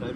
That.